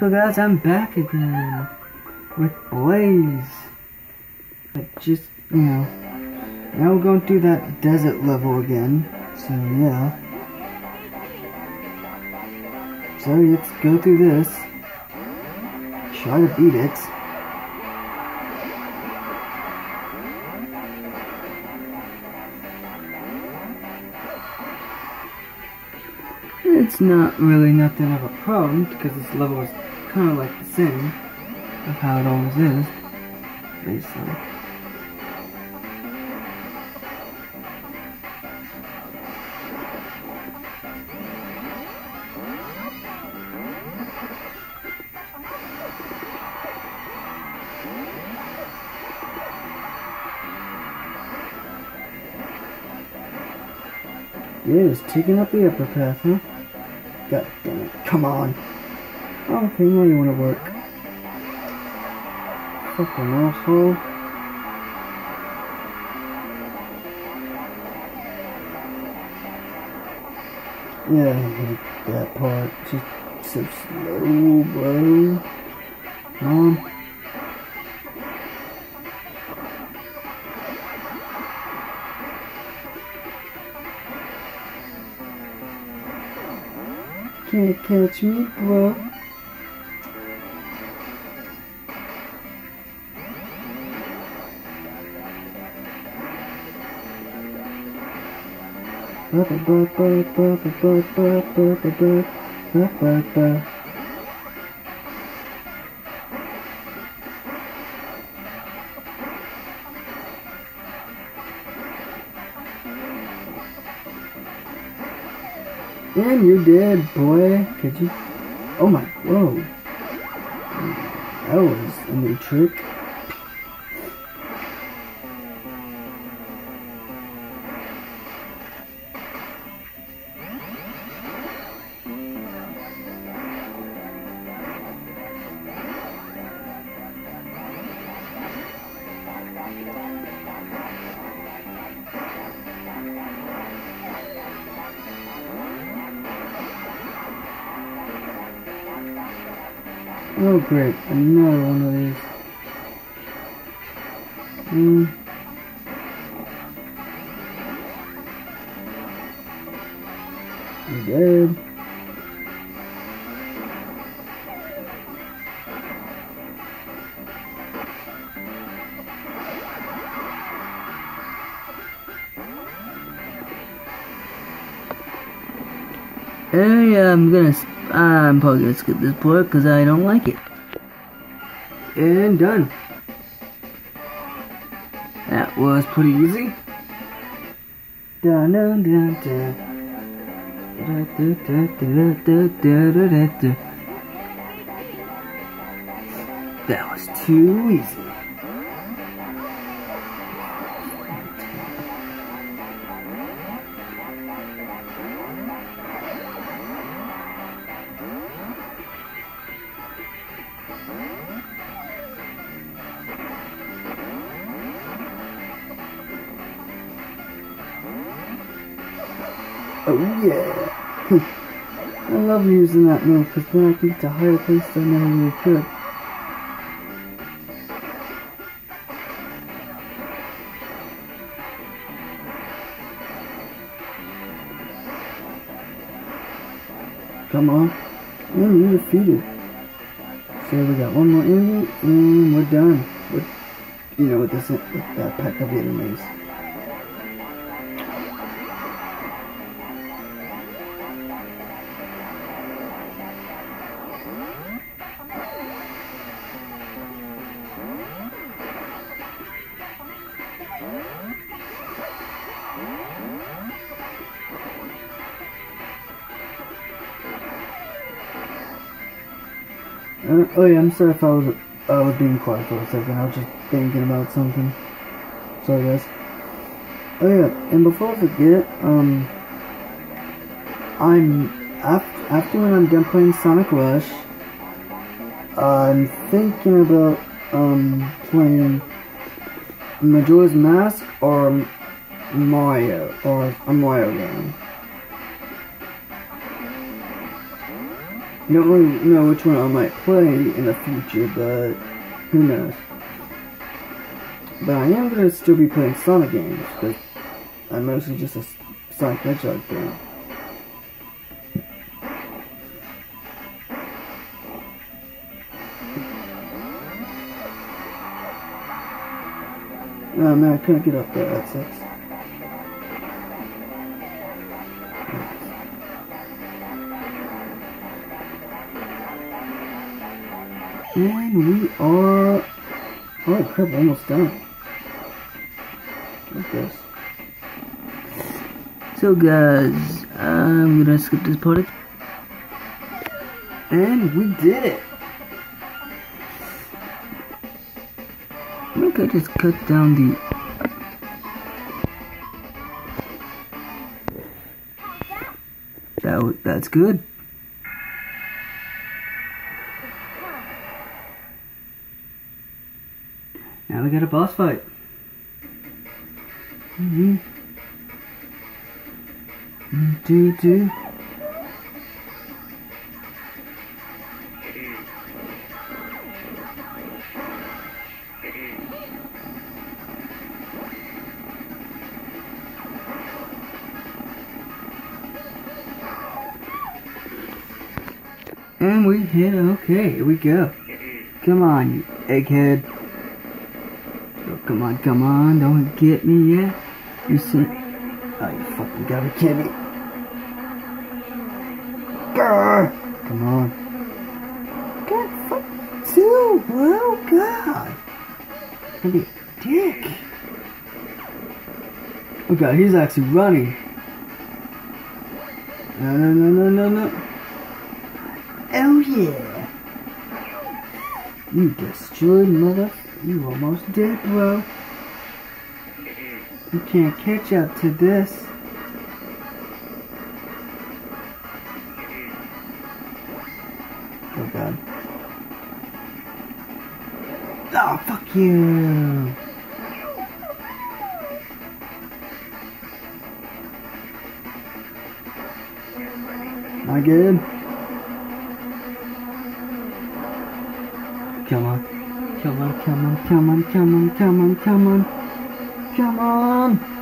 So guys, I'm back again with Blaze. But just, you know, now we're going do that desert level again. So yeah. So let's go through this. Try to beat it. It's not really nothing of a problem because this level is kind of like the same of how it always is, basically. Yeah, it's taking up the upper path, huh? God damn it, come on. Okay, now you wanna work. Fucking asshole. Yeah, I hate that part. Just so slow, bro. Mom. Can't catch me, bro. And you're dead, boy. Could you? Oh my, whoa. That was a new trick. Oh great, another one of these. Hmm. Dead. And I'm gonna, I'm probably gonna skip this part because I don't like it. And done. That was pretty easy. Dun dun dun dun. That was too easy. Oh yeah! I love using that move because then I can get to higher place than I really could. Come on. And you're defeated. So we got one more enemy and we're done. With, you know, with this with that pack of enemies. Oh yeah, I'm sorry if I was I was being quiet for a second. I was just thinking about something. Sorry guys. Oh yeah, and before I forget, um, I'm after after when I'm done playing Sonic Rush, I'm thinking about um playing Majora's Mask or Mario or a Mario game. Don't really know which one I might play in the future, but who knows. But I am going to still be playing Sonic games, because I'm mostly just a Sonic Hedgehog fan. Oh man, I couldn't get up there, that sucks. We are... Oh crap, we're almost done. This. So guys, I'm gonna skip this part. And we did it! I think I just cut down the... That, that's good. We got a boss fight. Mm-hmm. Do do. And we hit okay, here we go. Come on, you egghead. Come on, come on, don't get me yet. You see? Oh, you fucking gotta kidding me. Grr! Come on. God, fuck you, bro. God. Don't be a dick. Oh god, he's actually running. No, no, no, no, no, no. Oh yeah. You destroyed mother. You almost dead, bro. You can't catch up to this. Oh god. Oh, fuck you. Am I good? Come on. Come on, come on, come on, come on, come on, come on. Come on!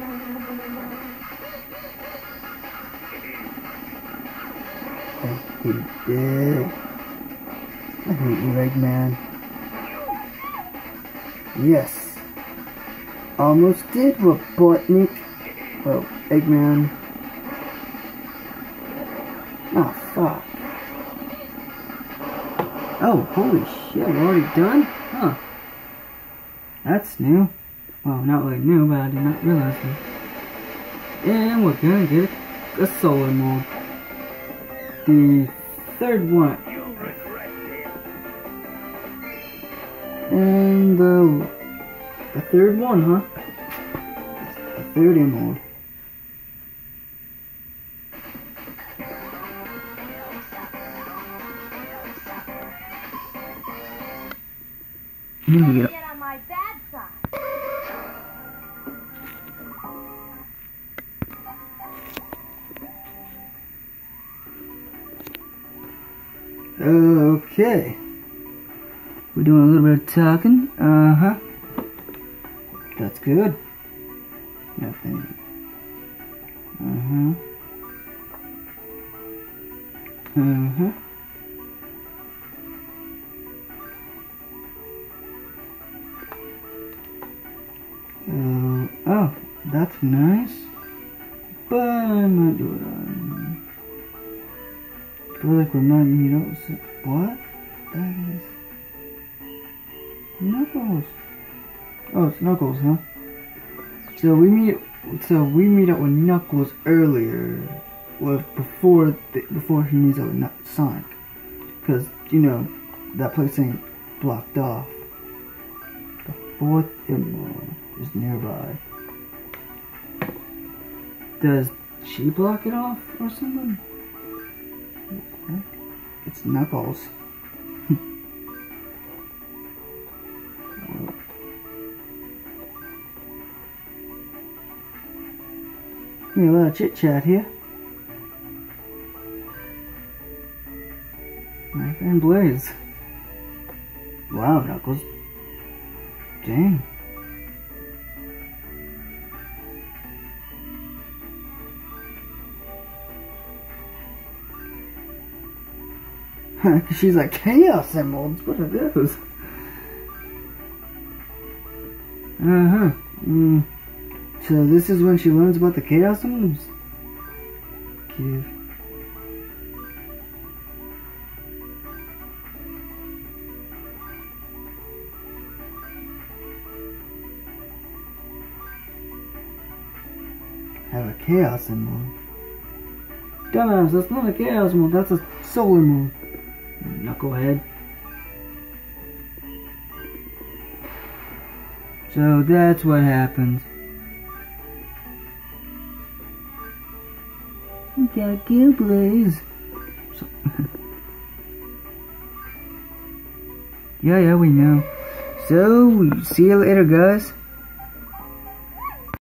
I hate you, Eggman. Yes. Almost did, Robotnik. Well, Eggman. Oh, fuck. Oh, holy shit, we're already done? Huh. That's new. Well, not really new, but I did not realize that. And we're gonna get a solo mode. The third one. And the, the third one, huh? The third mode. We. Okay. We're doing a little bit of talking. Uh huh. That's good. Nothing. Uh huh. Uh oh, that's nice. But doing it. We're not meet up. What? That is. Knuckles. Oh, it's Knuckles, huh? So we meet. So we meet up with Knuckles earlier, well before the, before he meets up with Sonic, because you know that place ain't blocked off. The fourth emerald is nearby. Does she block it off or something? It's Knuckles. Yeah, a of chit chat here. And Blaze. Wow, Knuckles. Dang. She's like, Chaos Emeralds? What are those? Uh-huh. Mm. So this is when she learns about the Chaos Emeralds? Cute. Have a Chaos Emerald. Dumbass, that's not a Chaos Emerald, that's a Sol Emerald. Knucklehead. So that's what happened. We got Gil Blaze. So yeah, yeah, we know. So, see you later, guys.